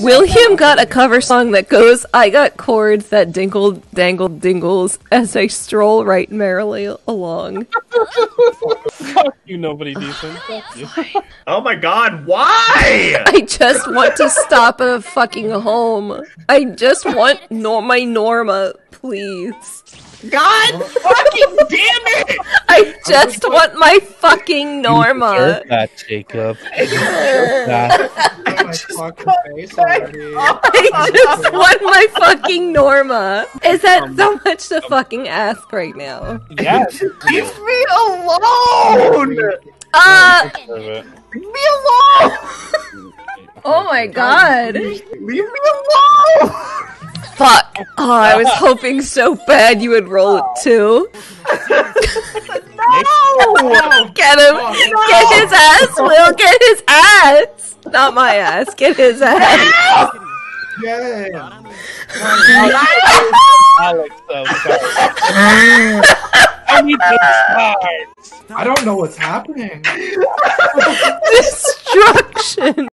William got a cover song that goes, I got chords that dingle, dangle, dingles as I stroll right merrily along. Fuck you, nobody decent. Fuck. Oh my god, why? I just want to stop at a fucking home. I just want nor- my Norma, please. God fucking damn it! I just want my fucking Norma. Deserve that, Jacob. You deserve that. my fucking face already. I just want my fucking Norma. Is that so much to fucking ask right now? Yes. Leave me alone! Uh, Leave me alone! oh my god. Leave me alone! Fuck. Oh, I was hoping so bad you would roll it too. No! Get him! Get his ass, Will! Get his ass! Not my ass, get his ass! Yay! Alex, though. Sorry. I need to start. I don't know what's happening. Destruction!